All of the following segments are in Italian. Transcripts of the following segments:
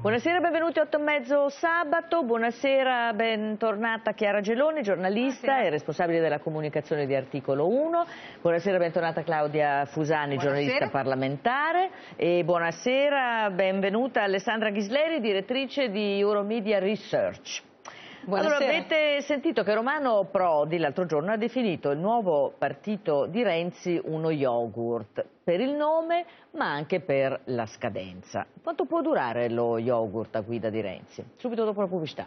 Buonasera, benvenuti a 8 e mezzo sabato, buonasera, bentornata Chiara Geloni, giornalista buonasera. e responsabile della comunicazione di Articolo 1, buonasera, bentornata Claudia Fusani, buonasera. giornalista parlamentare e buonasera, benvenuta Alessandra Ghisleri, direttrice di Euromedia Research. Buonasera. Allora, avete sentito che Romano Prodi l'altro giorno ha definito il nuovo partito di Renzi uno yogurt, per il nome ma anche per la scadenza. Quanto può durare lo yogurt a guida di Renzi? Subito dopo la pubblicità.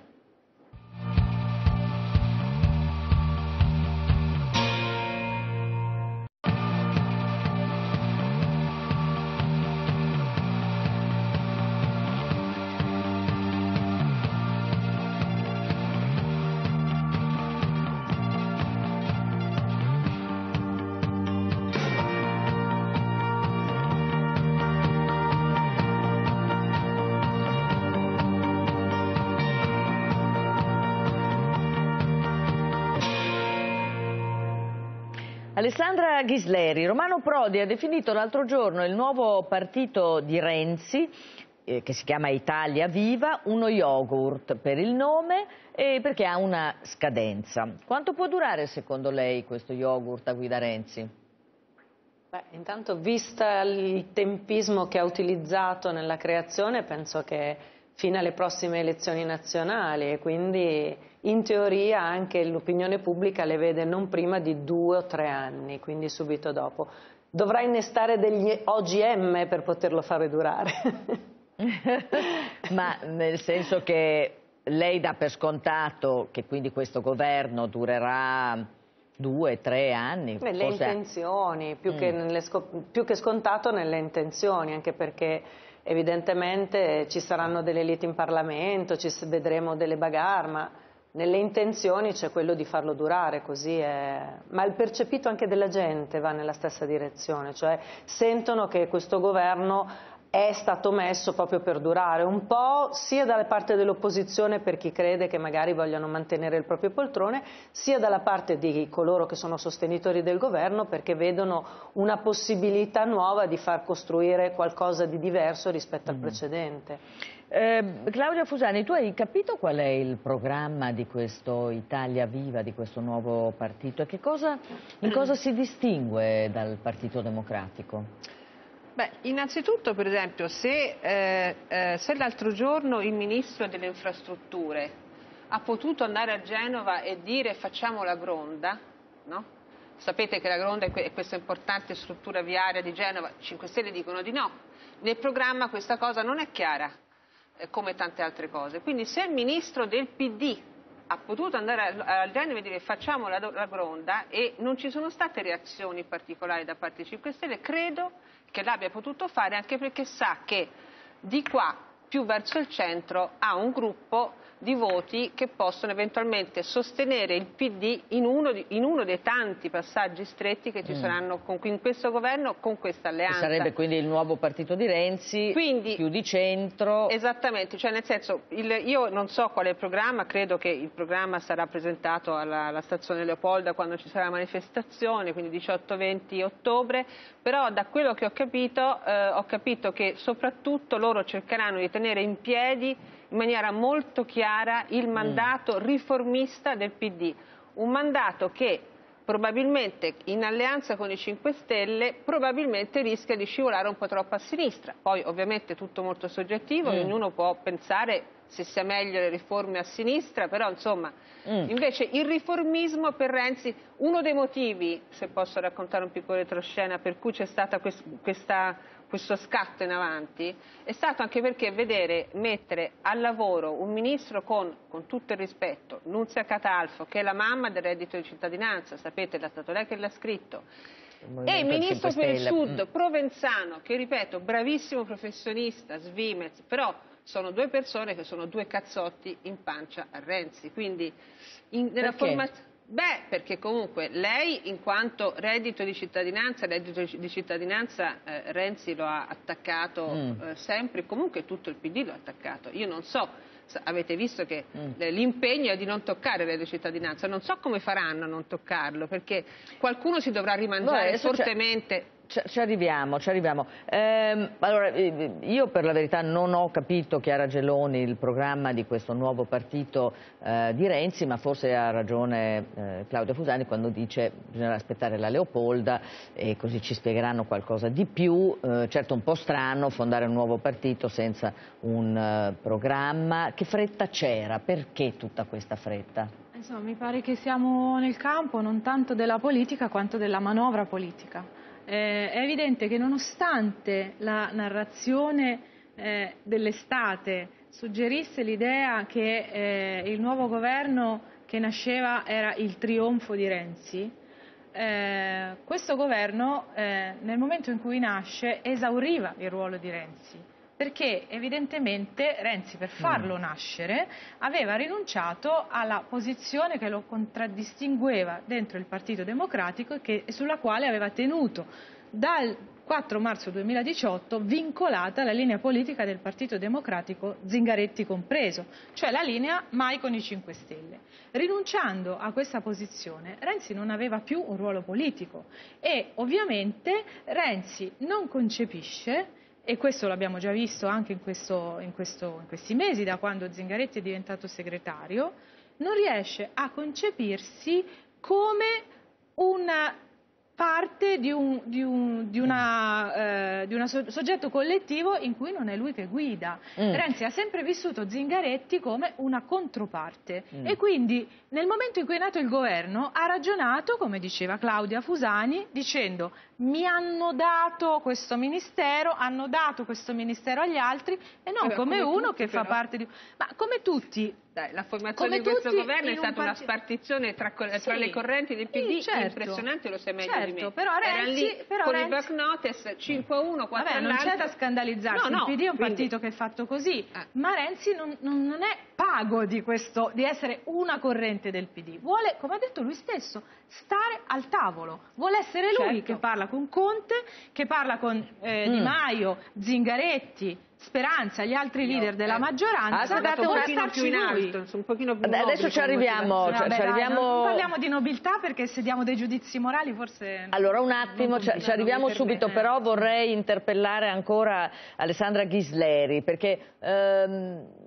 Alessandra Ghisleri, Romano Prodi ha definito l'altro giorno il nuovo partito di Renzi, eh, che si chiama Italia Viva, uno yogurt per il nome e perché ha una scadenza. Quanto può durare secondo lei questo yogurt a guida Renzi? Beh, intanto vista il tempismo che ha utilizzato nella creazione penso che fino alle prossime elezioni nazionali e quindi in teoria anche l'opinione pubblica le vede non prima di due o tre anni, quindi subito dopo. Dovrà innestare degli OGM per poterlo fare durare. Ma nel senso che lei dà per scontato che quindi questo governo durerà due, tre anni? Nelle Forse... intenzioni, più, mm. che più che scontato nelle intenzioni, anche perché evidentemente ci saranno delle liti in Parlamento, ci vedremo delle bagarre, ma nelle intenzioni c'è quello di farlo durare, così è... ma il percepito anche della gente va nella stessa direzione, cioè sentono che questo governo è stato messo proprio per durare, un po' sia dalla parte dell'opposizione per chi crede che magari vogliano mantenere il proprio poltrone, sia dalla parte di coloro che sono sostenitori del governo perché vedono una possibilità nuova di far costruire qualcosa di diverso rispetto al mm. precedente. Eh, Claudia Fusani, tu hai capito qual è il programma di questo Italia Viva, di questo nuovo partito e cosa, in cosa si distingue dal Partito Democratico? Beh, innanzitutto, per esempio, se, eh, eh, se l'altro giorno il Ministro delle Infrastrutture ha potuto andare a Genova e dire facciamo la gronda, no? Sapete che la Gronda è questa importante struttura viaria di Genova, 5 Stelle dicono di no. Nel programma questa cosa non è chiara, come tante altre cose. Quindi se il ministro del PD ha potuto andare a Genova e dire facciamo la, la Gronda e non ci sono state reazioni particolari da parte dei 5 Stelle, credo che l'abbia potuto fare anche perché sa che di qua più verso il centro ha un gruppo di voti che possono eventualmente sostenere il PD in uno, di, in uno dei tanti passaggi stretti che ci mm. saranno con, in questo governo con questa alleanza. Che sarebbe quindi il nuovo partito di Renzi, quindi, più di centro. Esattamente, cioè nel senso il, io non so qual è il programma, credo che il programma sarà presentato alla, alla stazione Leopolda quando ci sarà la manifestazione, quindi 18-20 ottobre, però da quello che ho capito eh, ho capito che soprattutto loro cercheranno di tenere in piedi in maniera molto chiara il mm. mandato riformista del PD, un mandato che probabilmente in alleanza con i 5 Stelle probabilmente rischia di scivolare un po' troppo a sinistra. Poi ovviamente tutto molto soggettivo, mm. ognuno può pensare se sia meglio le riforme a sinistra, però insomma, mm. invece il riformismo per Renzi, uno dei motivi, se posso raccontare un piccolo retroscena, per cui c'è stata questa questo scatto in avanti è stato anche perché vedere mettere al lavoro un ministro con, con tutto il rispetto, Nunzia Catalfo, che è la mamma del reddito di cittadinanza, sapete, è stato lei che l'ha scritto, e il ministro per il Sud. Provenzano, che ripeto, bravissimo professionista, Svimez, però sono due persone che sono due cazzotti in pancia a Renzi. Quindi in, nella formazione Beh, perché comunque lei in quanto reddito di cittadinanza, reddito di cittadinanza eh, Renzi lo ha attaccato mm. eh, sempre, comunque tutto il PD lo ha attaccato. Io non so, avete visto che mm. l'impegno è di non toccare il reddito di cittadinanza, non so come faranno a non toccarlo, perché qualcuno si dovrà rimangiare no, fortemente ci arriviamo, ci arriviamo. Eh, allora, eh, io per la verità non ho capito Chiara Geloni il programma di questo nuovo partito eh, di Renzi, ma forse ha ragione eh, Claudio Fusani quando dice che bisognerà aspettare la Leopolda e così ci spiegheranno qualcosa di più. Eh, certo un po' strano fondare un nuovo partito senza un eh, programma. Che fretta c'era? Perché tutta questa fretta? Insomma, mi pare che siamo nel campo non tanto della politica quanto della manovra politica eh, è evidente che nonostante la narrazione eh, dell'estate suggerisse l'idea che eh, il nuovo governo che nasceva era il trionfo di Renzi, eh, questo governo eh, nel momento in cui nasce esauriva il ruolo di Renzi perché evidentemente Renzi per farlo mm. nascere aveva rinunciato alla posizione che lo contraddistingueva dentro il Partito Democratico e che, sulla quale aveva tenuto dal 4 marzo 2018 vincolata alla linea politica del Partito Democratico, Zingaretti compreso, cioè la linea mai con i 5 Stelle. Rinunciando a questa posizione, Renzi non aveva più un ruolo politico e ovviamente Renzi non concepisce e questo l'abbiamo già visto anche in, questo, in, questo, in, questi mesi, da quando Zingaretti è diventato segretario, non riesce a concepirsi come un parte di un, di un, di una, eh, di un soggetto collettivo in cui non è lui che guida. Mm. Renzi ha sempre vissuto Zingaretti come una controparte mm. e quindi nel momento in cui è nato il governo ha ragionato, come diceva Claudia Fusani, dicendo mi hanno dato questo ministero, hanno dato questo ministero agli altri e non Vabbè, come, come, uno tutti, che però. fa parte di... Ma come tutti, dai, la formazione di questo governo è stata un una spartizione tra, sì. tra, le correnti del PD sì, certo. impressionante, lo sai meglio certo, di me. Però Renzi, lì però con Renzi... i back notice 5 a 1, 4 Vabbè, non c'è da scandalizzarsi, no, no, il PD è un quindi... partito che è fatto così, eh. ma Renzi non, non, non è pago di, questo, di essere una corrente del PD, vuole, come ha detto lui stesso, stare al tavolo, vuole essere lui certo. che parla con Conte, che parla con eh, mm. Di Maio, Zingaretti, Speranza, gli altri leader della eh, maggioranza, ah, un pochino più in alto, un pochino più Adesso ci arriviamo, cioè, Vabbè, ci arriviamo... non parliamo di nobiltà perché se diamo dei giudizi morali forse... Allora un attimo, ci, ci arriviamo subito, bene. però vorrei interpellare ancora Alessandra Ghisleri perché... Ehm,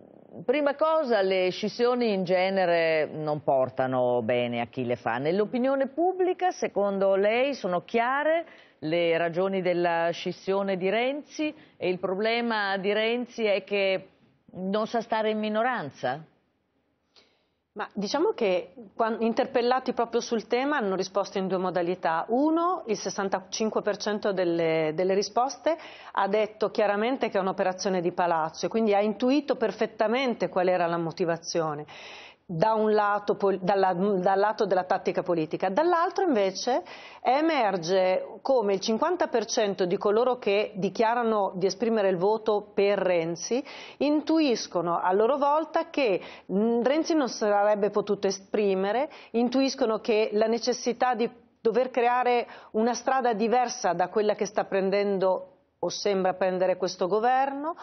Prima cosa, le scissioni in genere non portano bene a chi le fa. Nell'opinione pubblica, secondo lei, sono chiare le ragioni della scissione di Renzi e il problema di Renzi è che non sa stare in minoranza? Ma diciamo che interpellati proprio sul tema hanno risposto in due modalità. Uno, il 65% delle, delle, risposte ha detto chiaramente che è un'operazione di palazzo e quindi ha intuito perfettamente qual era la motivazione da un lato, dalla, dal lato della tattica politica, dall'altro invece emerge come il 50% di coloro che dichiarano di esprimere il voto per Renzi intuiscono a loro volta che Renzi non sarebbe potuto esprimere, intuiscono che la necessità di dover creare una strada diversa da quella che sta prendendo o sembra prendere questo governo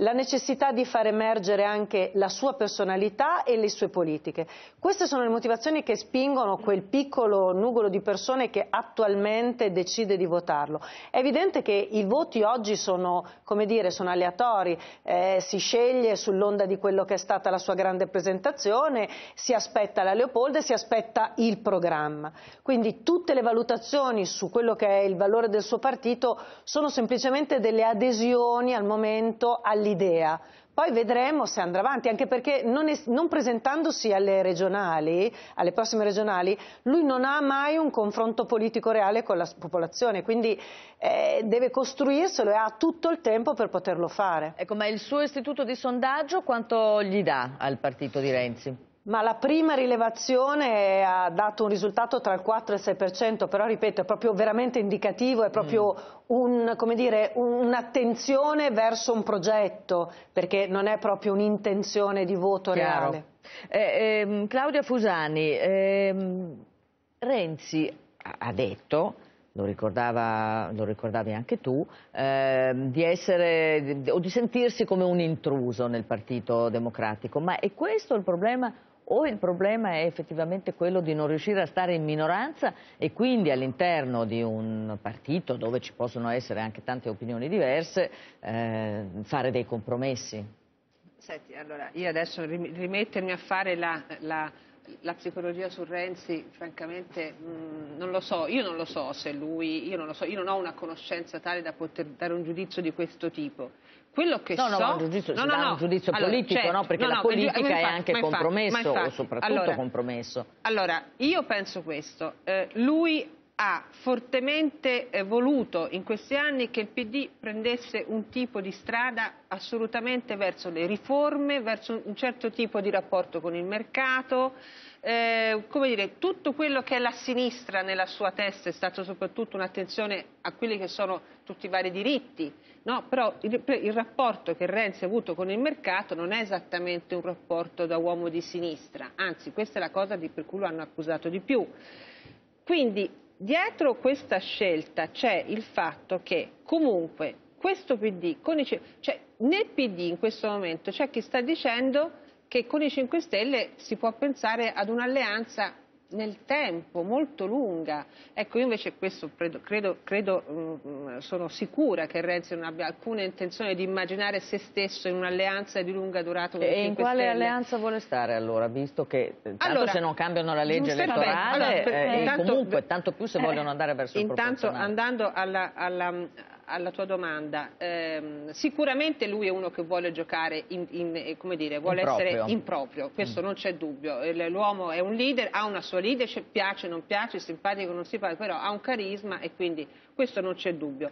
la necessità di far emergere anche la sua personalità e le sue politiche. Queste sono le motivazioni che spingono quel piccolo nugolo di persone che attualmente decide di votarlo. È evidente che i voti oggi sono, dire, sono aleatori, eh, si sceglie sull'onda di quello che è stata la sua grande presentazione, si aspetta la Leopolda e si aspetta il programma. Quindi tutte le valutazioni su quello che è il valore del suo partito sono semplicemente delle adesioni al momento all'interno l'idea. Poi vedremo se andrà avanti, anche perché non, es- non, presentandosi alle regionali, alle prossime regionali, lui non ha mai un confronto politico reale con la popolazione, quindi eh, deve costruirselo e ha tutto il tempo per poterlo fare. Ecco, ma il suo istituto di sondaggio quanto gli dà al partito di Renzi? Ma la prima rilevazione ha dato un risultato tra il 4 e il 6%, però ripeto è proprio veramente indicativo, è proprio mm. un'attenzione un verso un progetto, perché non è proprio un'intenzione di voto Chiaro. reale. Eh, eh, Claudia Fusani, eh, Renzi ha detto lo, lo, ricordavi anche tu, eh, di essere o di sentirsi come un intruso nel Partito Democratico. Ma è questo il problema o il problema è effettivamente quello di non riuscire a stare in minoranza e quindi all'interno di un partito dove ci possono essere anche tante opinioni diverse eh, fare dei compromessi? Senti, allora, io adesso rimettermi a fare la, la la psicologia su Renzi, francamente, mh, mm, non lo so. Io non lo so se lui, io non so, io non ho una conoscenza tale da poter dare un giudizio di questo tipo. Quello che no, so... No, un giudizio, no, no, no. un giudizio allora, politico, certo, no? Perché no, la politica infatti, è anche infatti, compromesso, infatti, o soprattutto allora, compromesso. Allora, io penso questo. Eh, lui ha fortemente eh, voluto in questi anni che il PD prendesse un tipo di strada assolutamente verso le riforme, verso un certo tipo di rapporto con il mercato, eh, come dire, tutto quello che è la sinistra nella sua testa è stato soprattutto un'attenzione a quelli che sono tutti i vari diritti, no? però il, il, rapporto che Renzi ha avuto con il mercato non è esattamente un rapporto da uomo di sinistra, anzi questa è la cosa di, per cui lo hanno accusato di più. Quindi dietro questa scelta c'è il fatto che comunque questo PD, i, cioè nel PD in questo momento c'è chi sta dicendo che con i 5 Stelle si può pensare ad un'alleanza nel tempo, molto lunga. Ecco, io invece questo credo, credo, credo mh, sono sicura che Renzi non abbia alcuna intenzione di immaginare se stesso in un'alleanza di lunga durata. E in quale Stelle. alleanza vuole stare allora, visto che tanto allora, se non cambiano la legge elettorale allora, per, eh, intanto, comunque tanto più se eh, vogliono andare verso il Intanto andando alla, alla alla tua domanda, ehm, sicuramente lui è uno che vuole giocare in, in, eh, come dire, vuole in essere proprio. improprio, questo mm. non c'è dubbio. L'uomo è un leader, ha una sua leadership, piace, non piace, simpatico, non simpatico, però ha un carisma e quindi questo non c'è dubbio.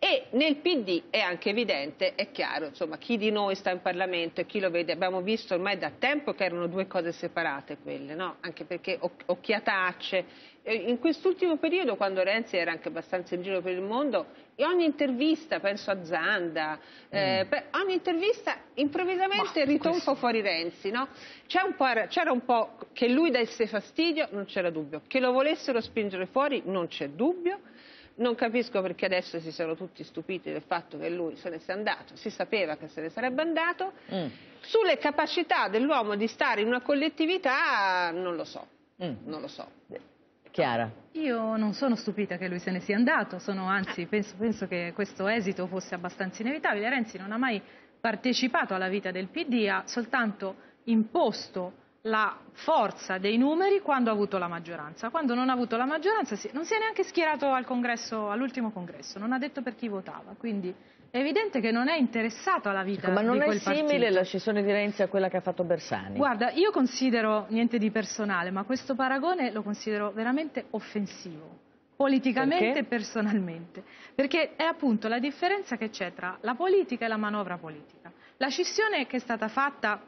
E nel PD è anche evidente, è chiaro, insomma, chi di noi sta in Parlamento e chi lo vede, abbiamo visto ormai da tempo che erano due cose separate quelle, no? anche perché occhiatacce. In quest'ultimo periodo, quando Renzi era anche abbastanza in giro per il mondo, in ogni intervista, penso a Zanda, eh, mm. ogni intervista improvvisamente ritompa fuori Renzi. No? C'era un po' che lui desse fastidio, non c'era dubbio, che lo volessero spingere fuori, non c'è dubbio non capisco perché adesso si sono tutti stupiti del fatto che lui se ne sia andato, si sapeva che se ne sarebbe andato. Mm. Sulle capacità dell'uomo di stare in una collettività non lo so, mm. non lo so. Chiara. Io non sono stupita che lui se ne sia andato, sono, anzi penso, penso che questo esito fosse abbastanza inevitabile. Renzi non ha mai partecipato alla vita del PD, ha soltanto imposto la forza dei numeri quando ha avuto la maggioranza. Quando non ha avuto la maggioranza non si è neanche schierato al congresso, all'ultimo congresso, non ha detto per chi votava. Quindi è evidente che non è interessato alla vita ecco, di quel partito. Ma non è simile la scissione di Renzi a quella che ha fatto Bersani? Guarda, io considero niente di personale, ma questo paragone lo considero veramente offensivo politicamente e personalmente, perché è appunto la differenza che c'è tra la politica e la manovra politica. La scissione che è stata fatta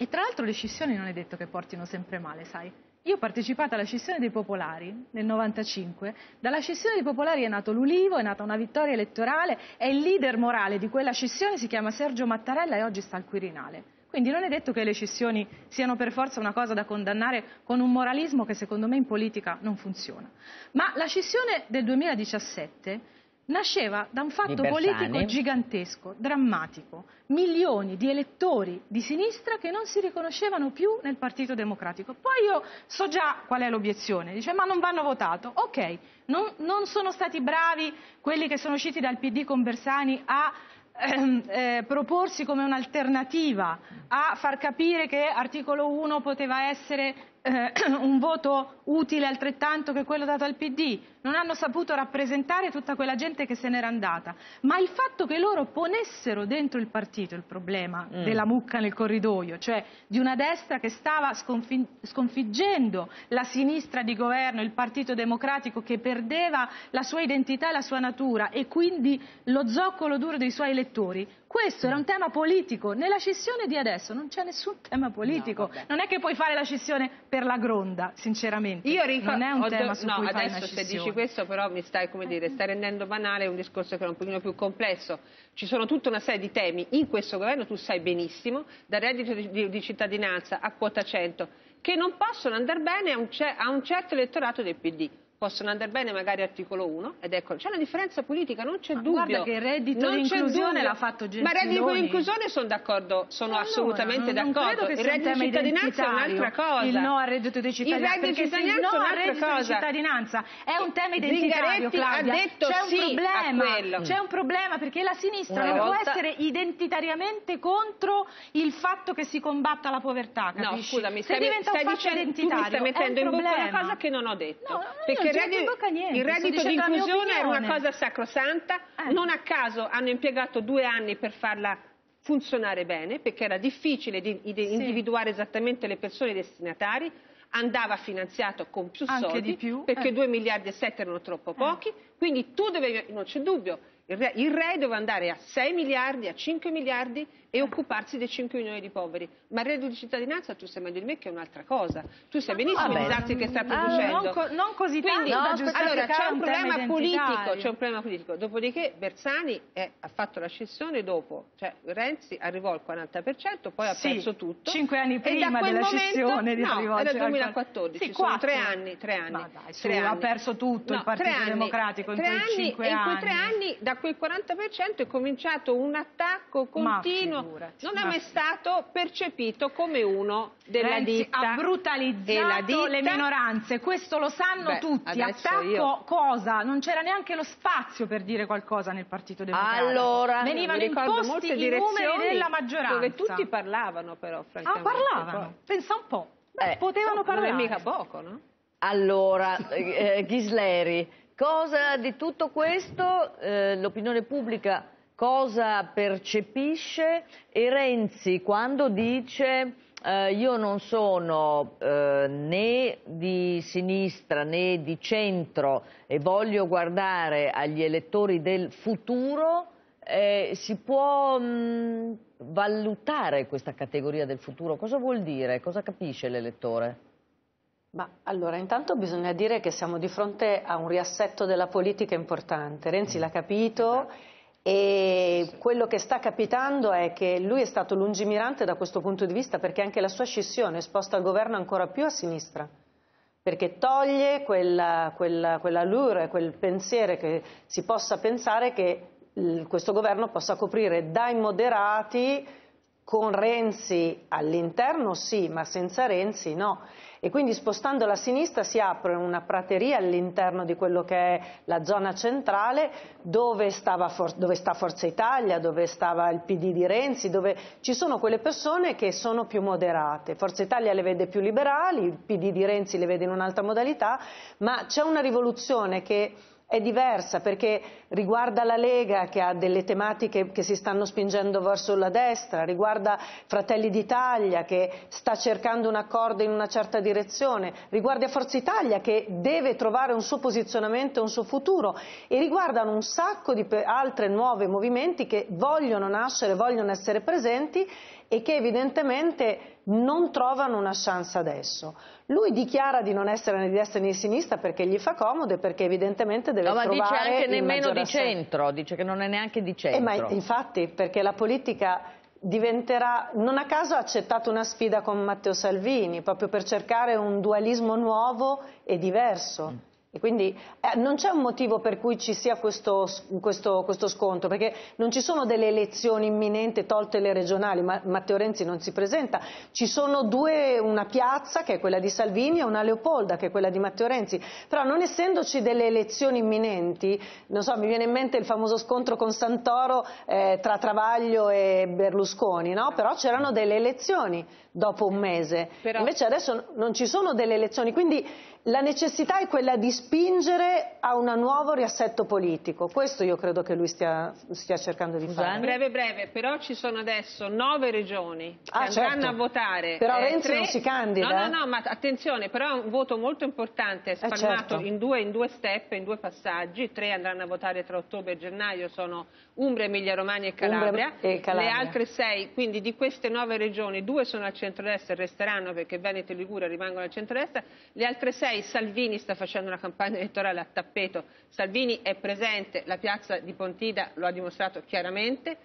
e tra l'altro le scissioni non è detto che portino sempre male, sai? Io ho partecipato alla scissione dei popolari nel 95, dalla scissione dei popolari è nato l'Ulivo, è nata una vittoria elettorale e il leader morale di quella scissione si chiama Sergio Mattarella e oggi sta al Quirinale. Quindi non è detto che le scissioni siano per forza una cosa da condannare con un moralismo che secondo me in politica non funziona. Ma la scissione del 2017 nasceva da un fatto politico gigantesco, drammatico. Milioni di elettori di sinistra che non si riconoscevano più nel Partito Democratico. Poi io so già qual è l'obiezione, dice ma non vanno votato. Ok, non, non sono stati bravi quelli che sono usciti dal PD con Bersani a ehm, eh, proporsi come un'alternativa, a far capire che articolo 1 poteva essere eh, un voto utile altrettanto che quello dato al PD, non hanno saputo rappresentare tutta quella gente che se n'era andata, ma il fatto che loro ponessero dentro il partito il problema mm. della mucca nel corridoio, cioè di una destra che stava sconfiggendo la sinistra di governo, il Partito Democratico che perdeva la sua identità e la sua natura e quindi lo zoccolo duro dei suoi elettori, questo era un tema politico. Nella scissione di adesso non c'è nessun tema politico. No, non è che puoi fare la scissione per la gronda, sinceramente. Io non è un tema su no, cui fare una scissione. se dici questo però mi stai, come dire, stai rendendo banale un discorso che è un pochino più complesso. Ci sono tutta una serie di temi in questo governo, tu sai benissimo, dal reddito di, di cittadinanza a quota 100, che non possono andare bene a un, a un certo elettorato del PD possono andare bene magari articolo 1 ed ecco c'è una differenza politica non c'è dubbio. guarda che il reddito di inclusione l'ha fatto Gentiloni ma reddito di inclusione sono d'accordo sono allora, assolutamente d'accordo. il reddito di cittadinanza è un'altra cosa. il no al reddito di cittadinanza il reddito di cittadinanza no reddito di cittadinanza è un tema identitario Claudia. ha detto c'è un sì problema. c'è un problema perché la sinistra una non volta... può essere identitariamente contro il fatto che si combatta la povertà capisci? no scusami se diventa un fatto identitario tu mi stai mettendo in bocca una cosa che non ho detto perché il reddito, il reddito di inclusione è una cosa sacrosanta, eh. non a caso hanno impiegato due anni per farla funzionare bene, perché era difficile di, di sì. individuare esattamente le persone destinatari, andava finanziato con più Anche soldi, più, perché eh. 2 miliardi e 7 erano troppo pochi, eh. quindi tu dovevi, non c'è dubbio, il re, il re doveva andare a 6 miliardi, a 5 miliardi e occuparsi dei 5 milioni di poveri. Ma il reddito di cittadinanza tu sai meglio di me che è un'altra cosa. Tu sai benissimo i disastri che sta producendo. Non, co non, così Quindi, tanto. No, allora c'è un, un problema politico, c'è un problema politico. Dopodiché Bersani è, ha fatto la scissione dopo, cioè Renzi arrivò al 40%, poi ha sì, perso tutto. Cinque anni prima della momento, scissione di no, era il 2014, sì, sono tre anni, tre anni. Ma dai, tre anni. ha perso tutto no, il Partito anni, Democratico in quei anni, cinque anni. In quei tre anni, quel 40% è cominciato un attacco continuo. Non è mai stato percepito come uno della Renzi ditta. ha brutalizzato le minoranze, questo lo sanno Beh, tutti. Attacco io... cosa? Non c'era neanche lo spazio per dire qualcosa nel Partito Democratico. Allora, venivano imposti i numeri della maggioranza. Dove tutti parlavano però, francamente. Ah, parlavano. Pensa un po'. Beh, potevano parlare. Non è mica poco, no? Allora, eh, Ghisleri, cosa di tutto questo eh, l'opinione pubblica cosa percepisce e Renzi quando dice eh, io non sono eh, né di sinistra né di centro e voglio guardare agli elettori del futuro, eh, si può mh, valutare questa categoria del futuro? Cosa vuol dire? Cosa capisce l'elettore? Ma allora, intanto bisogna dire che siamo di fronte a un riassetto della politica importante. Renzi l'ha capito. Esatto e quello che sta capitando è che lui è stato lungimirante da questo punto di vista perché anche la sua scissione sposta il governo ancora più a sinistra perché toglie quella, quella, quella lure, quel pensiero che si possa pensare che questo governo possa coprire dai moderati con Renzi all'interno sì, ma senza Renzi no e quindi spostandola a sinistra si apre una prateria all'interno di quello che è la zona centrale dove, For dove, sta Forza Italia, dove stava il PD di Renzi, dove ci sono quelle persone che sono più moderate. Forza Italia le vede più liberali, il PD di Renzi le vede in un'altra modalità, ma c'è una rivoluzione che è diversa perché riguarda la Lega che ha delle tematiche che si stanno spingendo verso la destra, riguarda Fratelli d'Italia che sta cercando un accordo in una certa direzione, riguarda Forza Italia che deve trovare un suo posizionamento e un suo futuro e riguardano un sacco di altri nuovi movimenti che vogliono nascere, vogliono essere presenti e che evidentemente non trovano una chance adesso. Lui dichiara di non essere né di destra né di sinistra perché gli fa comodo e perché evidentemente deve no, ma trovare dice anche nemmeno di centro, dice che non è neanche di centro. Eh, ma infatti, perché la politica diventerà, non a caso ha accettato una sfida con Matteo Salvini, proprio per cercare un dualismo nuovo e diverso. Mm. E quindi eh, non c'è un motivo per cui ci sia questo, questo, questo, scontro, perché non ci sono delle elezioni imminenti tolte le regionali, ma Matteo Renzi non si presenta, ci sono due, una piazza che è quella di Salvini e una Leopolda che è quella di Matteo Renzi, però non essendoci delle elezioni imminenti, non so, mi viene in mente il famoso scontro con Santoro eh, tra Travaglio e Berlusconi, no? però c'erano delle elezioni dopo un mese, però... invece adesso non ci sono delle elezioni, quindi la necessità è quella di spingere a un nuovo riassetto politico, questo io credo che lui stia, stia cercando di fare. Breve breve, però ci sono adesso nove regioni che ah, andranno certo. a votare. Però eh, Renzi tre... non si candida. No, no, no, ma attenzione, però è un voto molto importante, è spalmato eh, certo. in, due, in due step, in due passaggi, tre andranno a votare tra ottobre e gennaio, sono Umbria, Emilia Romagna e Calabria. E Calabria. Le altre sei, quindi di queste nove regioni, due sono al centro-destra e resteranno perché Veneto e Liguria rimangono al centro-destra, le altre sei Salvini sta facendo una campagna elettorale a tappeto, Salvini è presente, la piazza di Pontida lo ha dimostrato chiaramente,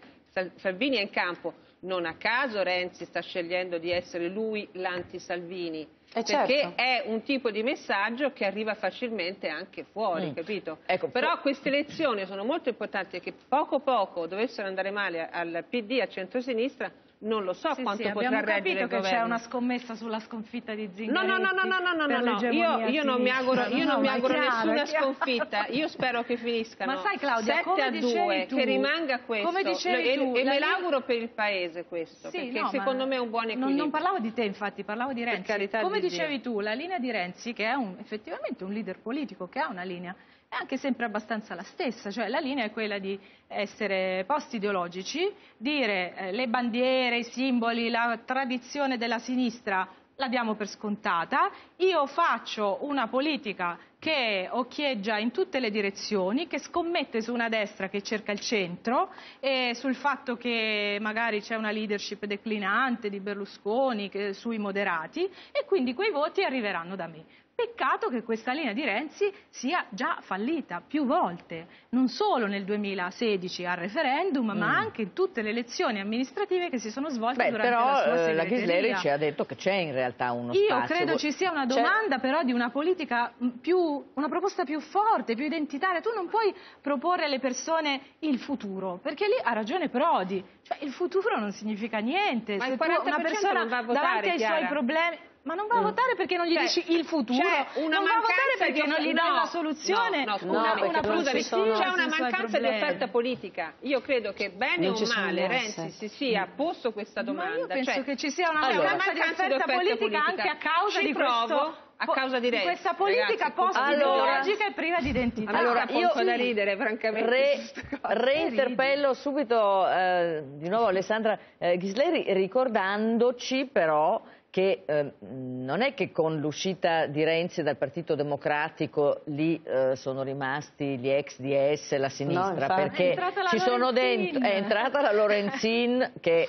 Salvini è in campo, non a caso Renzi sta scegliendo di essere lui l'anti-Salvini eh perché certo. è un tipo di messaggio che arriva facilmente anche fuori, mm. capito? Ecco, Però queste elezioni sono molto importanti e che poco poco dovessero andare male al PD, a centrosinistra, non lo so sì, quanto sì, potrà reggere il governo. che c'è una scommessa sulla sconfitta di Zingaretti. No, no, no, no, no, no, no, io, io non mi auguro, io non mi auguro chiaro, nessuna sconfitta. Io spero che finiscano Ma sai, Claudia, 7 a 2, tu, che rimanga questo. Come dicevi tu, e, me l'auguro per il paese questo, sì, perché no, secondo me è un buon equilibrio. Non, non, parlavo di te, infatti, parlavo di Renzi. Come di dicevi Dio. tu, la linea di Renzi, che è un, effettivamente un leader politico, che ha una linea è anche sempre abbastanza la stessa, cioè la linea è quella di essere post-ideologici, dire eh, le bandiere, i simboli, la tradizione della sinistra la diamo per scontata, io faccio una politica che occhieggia in tutte le direzioni, che scommette su una destra che cerca il centro e sul fatto che magari c'è una leadership declinante di Berlusconi che, sui moderati e quindi quei voti arriveranno da me. Peccato che questa linea di Renzi sia già fallita più volte, non solo nel 2016 al referendum, mm. ma anche in tutte le elezioni amministrative che si sono svolte Beh, durante però, la sua segreteria. la Ghisleri ci ha detto che c'è in realtà uno Io spazio. Io credo ci sia una domanda però di una politica più, una proposta più forte, più identitaria. Tu non puoi proporre alle persone il futuro, perché lì ha ragione Prodi, cioè il futuro non significa niente. Ma Se il 40% una persona votare, davanti ai Chiara. suoi problemi ma non va a mm. votare perché non gli cioè, dici il futuro, una non va a votare perché di... non gli dai no, la soluzione, no, no, una, una c'è una mancanza di offerta politica. Io credo che bene non o male Renzi si sia posto questa domanda. Ma io penso cioè, che ci sia una allora, mancanza, di offerta, di offerta politica, politica, anche a causa Ci di provo, questo a causa di, Renzi, questa politica post-ideologica e priva di identità. Allora, io po' da ridere, francamente. Re, reinterpello subito eh, di nuovo Alessandra eh, Ghisleri ricordandoci però che eh, non è che con l'uscita di Renzi dal Partito Democratico lì eh, sono rimasti gli ex DS, la sinistra, no, perché ci sono dentro, è entrata la Lorenzin che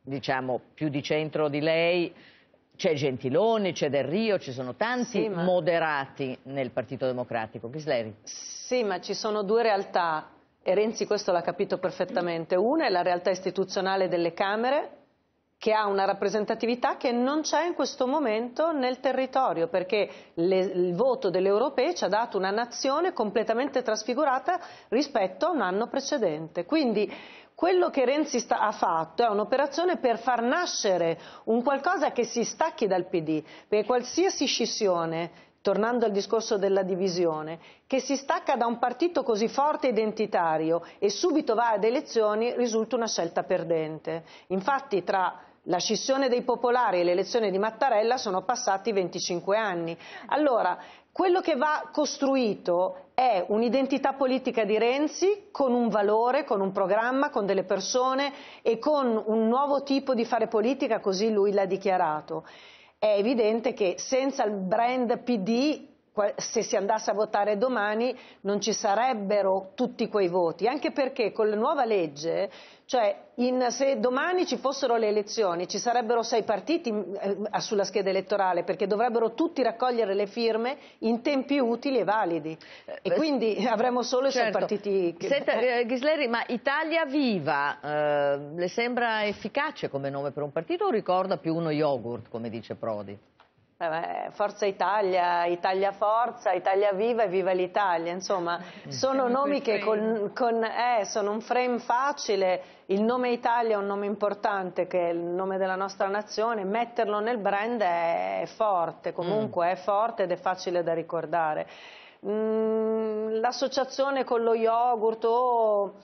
diciamo più di centro di lei, c'è Gentiloni, c'è Del Rio, ci sono tanti sì, ma... moderati nel Partito Democratico. Ghisleri? Sì, ma ci sono due realtà e Renzi questo l'ha capito perfettamente. Una è la realtà istituzionale delle Camere che ha una rappresentatività che non c'è in questo momento nel territorio, perché le, il voto delle europee ci ha dato una nazione completamente trasfigurata rispetto a un anno precedente. Quindi quello che Renzi sta, ha fatto è un'operazione per far nascere un qualcosa che si stacchi dal PD, perché qualsiasi scissione tornando al discorso della divisione, che si stacca da un partito così forte e identitario e subito va ad elezioni risulta una scelta perdente. Infatti tra la scissione dei popolari e l'elezione di Mattarella sono passati 25 anni. Allora, quello che va costruito è un'identità politica di Renzi con un valore, con un programma, con delle persone e con un nuovo tipo di fare politica, così lui l'ha dichiarato. È evidente che senza il brand PD se si andasse a votare domani non ci sarebbero tutti quei voti, anche perché con la nuova legge, cioè in, se domani ci fossero le elezioni ci sarebbero sei partiti eh, sulla scheda elettorale perché dovrebbero tutti raccogliere le firme in tempi utili e validi e eh, quindi avremmo solo certo. i sei partiti. Che... Senta, eh, Ghisleri, ma Italia Viva eh, le sembra efficace come nome per un partito o ricorda più uno yogurt come dice Prodi? Eh, Forza Italia, Italia Forza, Italia Viva e Viva l'Italia, insomma sono nomi che con, con, eh, sono un frame facile, il nome Italia è un nome importante che è il nome della nostra nazione, metterlo nel brand è forte, comunque mm. è forte ed è facile da ricordare. Mm, l'associazione con lo yogurt o... Oh,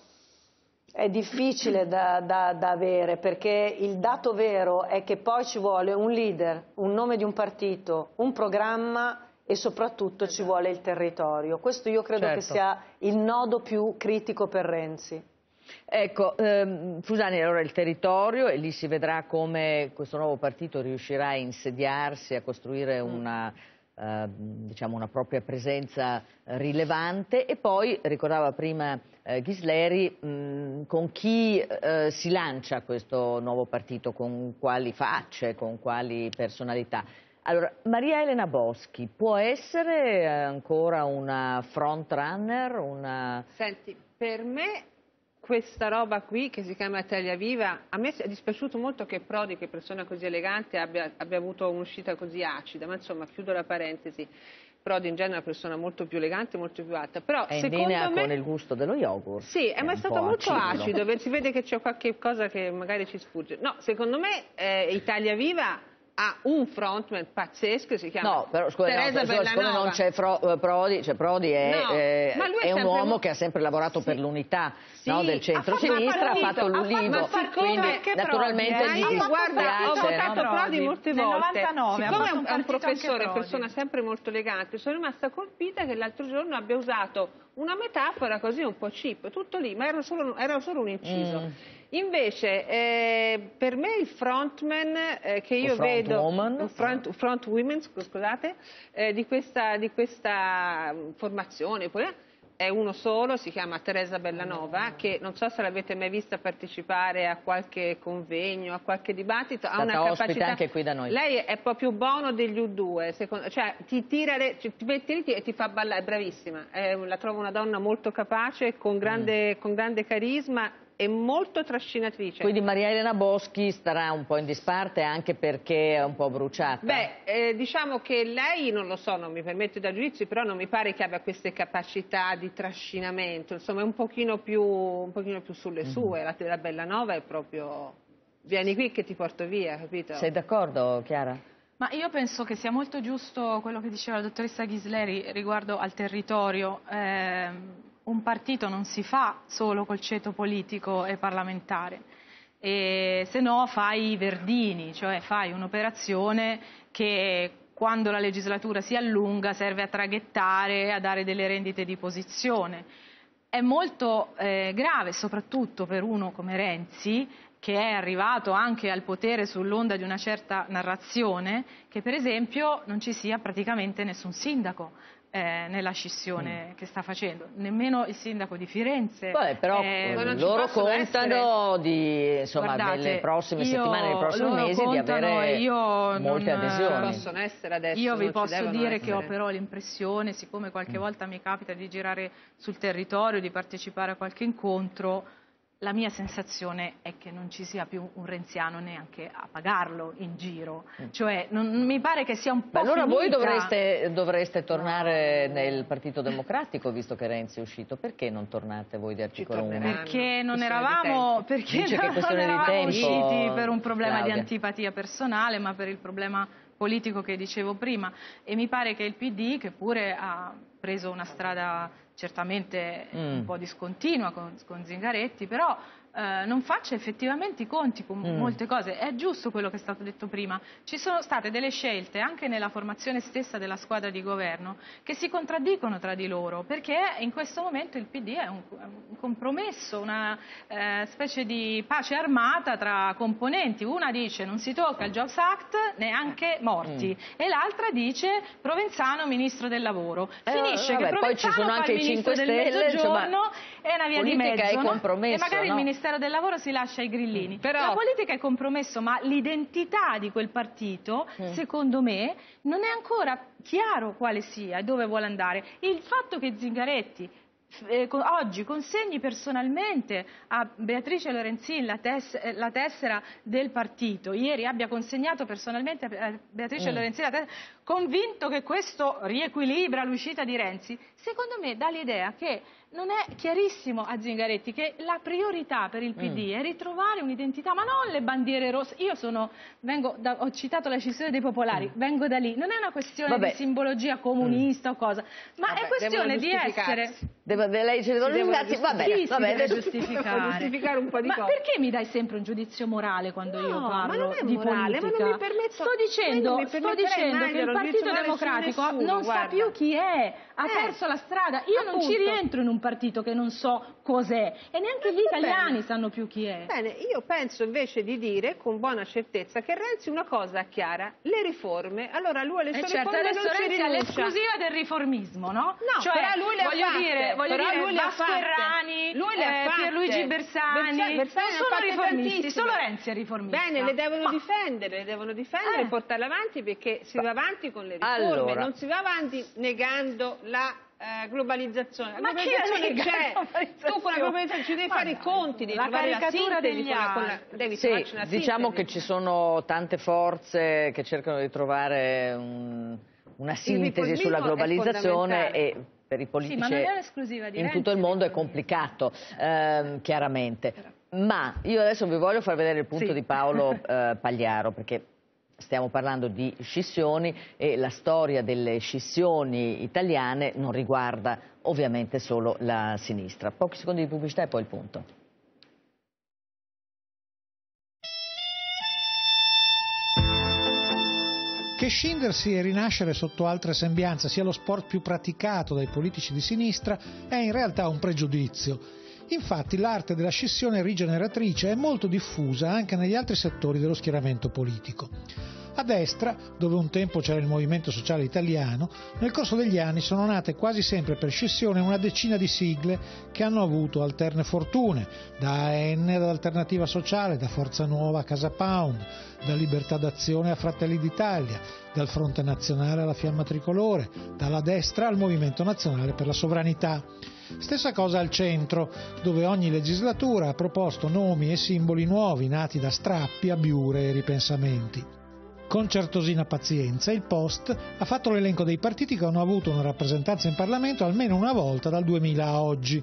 è difficile da, da, da, avere perché il dato vero è che poi ci vuole un leader, un nome di un partito, un programma e soprattutto ci vuole il territorio. Questo io credo certo. che sia il nodo più critico per Renzi. Ecco, ehm, Fusani, allora il territorio e lì si vedrà come questo nuovo partito riuscirà a insediarsi, a costruire mm. una eh, diciamo una propria presenza rilevante e poi ricordava prima eh, Ghisleri mh, con chi eh, si lancia questo nuovo partito, con quali facce, con quali personalità. Allora, Maria Elena Boschi può essere ancora una front runner? Una... Senti, per me questa roba qui che si chiama Italia Viva, a me è dispiaciuto molto che Prodi, che persona così elegante, abbia, abbia avuto un'uscita così acida, ma insomma chiudo la parentesi. Prodi in genere è una persona molto più elegante, molto più alta. Però, è in linea me... con il gusto dello yogurt. Sì, è, ma è stato molto acido. acido, si vede che c'è qualche cosa che magari ci sfugge. No, secondo me eh, Italia Viva ha un frontman pazzesco, si chiama no, però, scusa, Teresa no, siccome non c'è eh, Prodi, cioè Prodi è, no, eh, è, è un uomo che ha sempre lavorato sì. per l'unità sì, no, del centro-sinistra, ha fatto l'Ulivo, quindi naturalmente Prodi, gli eh, guarda, ho votato Prodi molte volte, 99, siccome è un, un professore, persona sempre molto elegante, sono rimasta colpita che l'altro giorno abbia usato una metafora così un po' cheap, tutto lì, ma era solo, era solo un inciso. Mm. Invece, eh, per me il frontman eh, che io front vedo, woman. Front, front women, scusate, eh, di, questa, di, questa, formazione, poi, è uno solo, si chiama Teresa Bellanova, che non so se l'avete mai vista partecipare a qualche convegno, a qualche dibattito, ha una capacità anche qui da noi. Lei è proprio buono degli U2, secondo... cioè ti tira le... ti metti lì e ti fa ballare, è bravissima, è... la trovo una donna molto capace, con grande, mm. con grande carisma è molto trascinatrice. Quindi Maria Elena Boschi starà un po' in disparte anche perché è un po' bruciata? Beh, eh, diciamo che lei, non lo so, non mi permetto da giudizio, però non mi pare che abbia queste capacità di trascinamento, insomma è un pochino più, un pochino più sulle mhm. sue, mm -hmm. la, la Bellanova è proprio vieni qui che ti porto via, capito? Sei d'accordo Chiara? Ma io penso che sia molto giusto quello che diceva la dottoressa Ghisleri riguardo al territorio. Eh, un partito non si fa solo col ceto politico e parlamentare, e se no fai i verdini, cioè fai un'operazione che quando la legislatura si allunga serve a traghettare, a dare delle rendite di posizione. È molto eh, grave, soprattutto per uno come Renzi, che è arrivato anche al potere sull'onda di una certa narrazione, che per esempio non ci sia praticamente nessun sindaco eh, nella scissione mm. che sta facendo, nemmeno il sindaco di Firenze. Beh, però eh, loro contano essere... di, insomma, Guardate, nelle prossime settimane, nei prossimi mesi di avere io molte non, adesioni. Possono essere adesso, io vi posso dire essere. che ho però l'impressione, siccome qualche mm. volta mi capita di girare sul territorio, di partecipare a qualche incontro, la mia sensazione è che non ci sia più un renziano neanche a pagarlo in giro, mm. cioè non, mi pare che sia un po' Beh, allora finita. voi dovreste, dovreste tornare nel Partito Democratico visto che Renzi è uscito, perché non tornate voi di articolo 1? Perché non eravamo, perché non, non eravamo usciti per un problema Claudia. di antipatia personale ma per il problema politico che dicevo prima e mi pare che il PD che pure ha preso una strada certamente mm. un po' discontinua con, con Zingaretti, però eh, non faccia effettivamente i conti con mm. molte cose. È giusto quello che è stato detto prima. Ci sono state delle scelte anche nella formazione stessa della squadra di governo che si contraddicono tra di loro perché in questo momento il PD è un, un compromesso, una eh, specie di pace armata tra componenti. Una dice non si tocca il Jobs Act neanche morti mm. e l'altra dice Provenzano ministro del lavoro. Eh, Finisce vabbè, che Provenzano fa il ministro del Mezzogiorno e una via di mezzo. No? E magari no? il Ministero del Lavoro si lascia i grillini. Mm. Però... La politica è compromesso, ma l'identità di quel partito, mm. secondo me, non è ancora chiaro quale sia e dove vuole andare. Il fatto che Zingaretti eh, oggi consegni personalmente a Beatrice Lorenzin la, tes eh, la, tessera del partito, ieri abbia consegnato personalmente a Beatrice mm. Lorenzin la tessera, convinto che questo riequilibra l'uscita di Renzi, secondo me dà l'idea che non è chiarissimo a Zingaretti che la priorità per il PD mm. è ritrovare un'identità, ma non le bandiere rosse. Io sono, da, ho citato la scissione dei popolari, mm. vengo da lì. Non è una questione Vabbè. di simbologia comunista mm. o cosa, ma Vabbè, è questione di essere... Devo, lei ci devono giustificare? Vabbè, sì, Vabbè, deve giustificare. giustificare un po' di ma cose. perché mi dai sempre un giudizio morale quando no, io parlo di morale, politica? Ma non mi permetto, sto dicendo, sto dicendo che il Partito Democratico nessuno, non guarda. sa più chi è, ha eh, perso la strada. Io appunto. non ci rientro in un partito che non so cos'è e neanche gli italiani bene. sanno più chi è. Bene, io penso invece di dire con buona certezza che Renzi una cosa chiara, le riforme, allora lui le sue eh certo, riforme non Renzi è l'esclusiva del riformismo, no? No, cioè, però lui le voglio ha fatte. dire, voglio però dire lui le Errani, lui le eh, Pierluigi Bersani, Bersani, Bersani non sono riformisti, solo Renzi è riformista. Bene, le devono Ma... difendere, le devono difendere eh. e portarle avanti perché si va avanti con le riforme, allora. non si va avanti negando la eh, globalizzazione. La Ma globalizzazione c'è. Tu con la globalizzazione ci devi fare i conti, devi la trovare la sintesi con la, con la, devi sì, una diciamo sintesi. che ci sono tante forze che cercano di trovare un, una sintesi sulla globalizzazione e per i politici sì, in tutto il mondo è complicato, ehm, chiaramente. Ma io adesso vi voglio far vedere il punto sì. di Paolo eh, Pagliaro, perché stiamo parlando di scissioni e la storia delle scissioni italiane non riguarda ovviamente solo la sinistra. Pochi secondi di pubblicità e poi il punto. Che scindersi e rinascere sotto altre sembianze sia lo sport più praticato dai politici di sinistra è in realtà un pregiudizio. Infatti l'arte della scissione rigeneratrice è molto diffusa anche negli altri settori dello schieramento politico. A destra, dove un tempo c'era il Movimento Sociale Italiano, nel corso degli anni sono nate quasi sempre per scissione una decina di sigle che hanno avuto alterne fortune, da AN ad Alternativa Sociale, da Forza Nuova a Casa Pound, da Libertà d'Azione a Fratelli d'Italia, dal Fronte Nazionale alla Fiamma Tricolore, dalla destra al Movimento Nazionale per la Sovranità. Stessa cosa al centro, dove ogni legislatura ha proposto nomi e simboli nuovi nati da strappi, abbiure e ripensamenti. Con certosina pazienza, il Post ha fatto l'elenco dei partiti che hanno avuto una rappresentanza in Parlamento almeno una volta dal 2000 a oggi.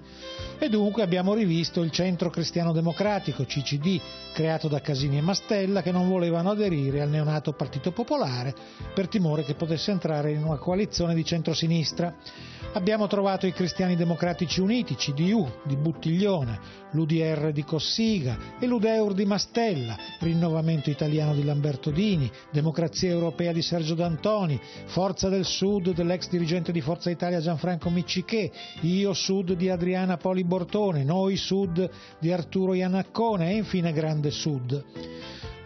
E dunque abbiamo rivisto il Centro Cristiano Democratico, CCD, creato da Casini e Mastella, che non volevano aderire al neonato Partito Popolare per timore che potesse entrare in una coalizione di centrosinistra. Abbiamo trovato i Cristiani Democratici Uniti, CDU, di Buttiglione, l'UDR di Cossiga e l'UDEUR di Mastella, Rinnovamento Italiano di Lamberto Dini, Democrazia Europea di Sergio D'Antoni, Forza del Sud dell'ex dirigente di Forza Italia Gianfranco Micciché, Io Sud di Adriana Poli Bortone, Noi Sud di Arturo Iannaccone e infine Grande Sud.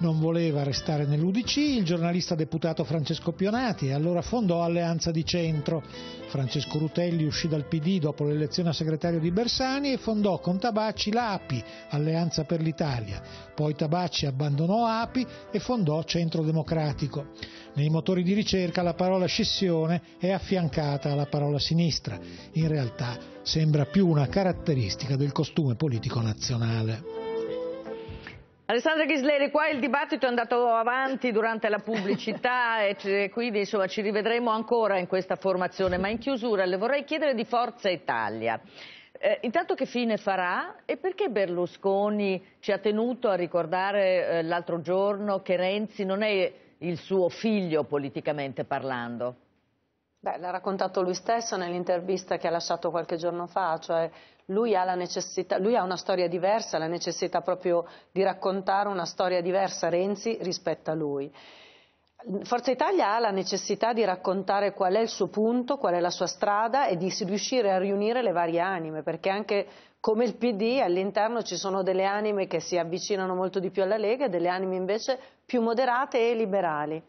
Non voleva restare nell'UDC il giornalista deputato Francesco Pionati e allora fondò Alleanza di Centro. Francesco Rutelli uscì dal PD dopo l'elezione a segretario di Bersani e fondò con Tabacci l'API, Alleanza per l'Italia. Poi Tabacci abbandonò API e fondò Centro Democratico. Nei motori di ricerca la parola scissione è affiancata alla parola sinistra. In realtà sembra più una caratteristica del costume politico nazionale. Alessandra Ghisleri, qua il dibattito è andato avanti durante la pubblicità e quindi insomma, ci rivedremo ancora in questa formazione, ma in chiusura le vorrei chiedere di Forza Italia. Eh, intanto che fine farà e perché Berlusconi ci ha tenuto a ricordare eh, l'altro giorno che Renzi non è il suo figlio politicamente parlando? Beh, l'ha raccontato lui stesso nell'intervista che ha lasciato qualche giorno fa, cioè lui ha, lui ha, una storia diversa, la necessità proprio di raccontare una storia diversa, Renzi, rispetto a lui. Forza Italia ha la necessità di raccontare qual è il suo punto, qual è la sua strada e di riuscire a riunire le varie anime, perché anche come il PD all'interno ci sono delle anime che si avvicinano molto di più alla Lega e delle anime invece più moderate e liberali.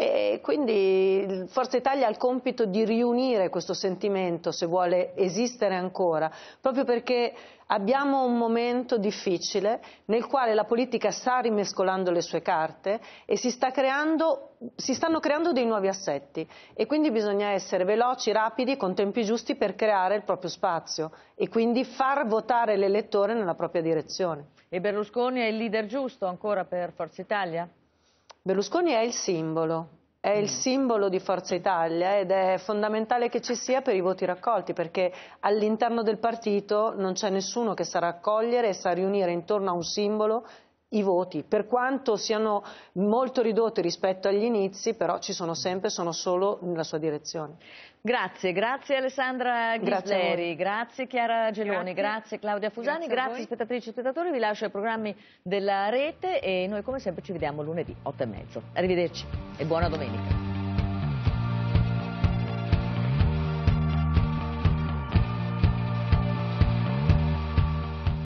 E quindi Forza Italia ha il compito di riunire questo sentimento se vuole esistere ancora, proprio perché abbiamo un momento difficile nel quale la politica sta rimescolando le sue carte e si, sta creando, si stanno creando dei nuovi assetti e quindi bisogna essere veloci, rapidi, con tempi giusti per creare il proprio spazio e quindi far votare l'elettore nella propria direzione. E Berlusconi è il leader giusto ancora per Forza Italia? Berlusconi è il simbolo, è il mm. simbolo di Forza Italia ed è fondamentale che ci sia per i voti raccolti perché all'interno del partito non c'è nessuno che sa raccogliere e sa riunire intorno a un simbolo i voti, per quanto siano molto ridotti rispetto agli inizi, però ci sono sempre, sono solo nella sua direzione. Grazie, grazie Alessandra Ghisleri, grazie, grazie Chiara Geloni, grazie, grazie Claudia Fusani, grazie, grazie spettatrici e spettatori, vi lascio ai programmi della rete e noi come sempre ci vediamo lunedì 8 e mezzo. Arrivederci e buona domenica.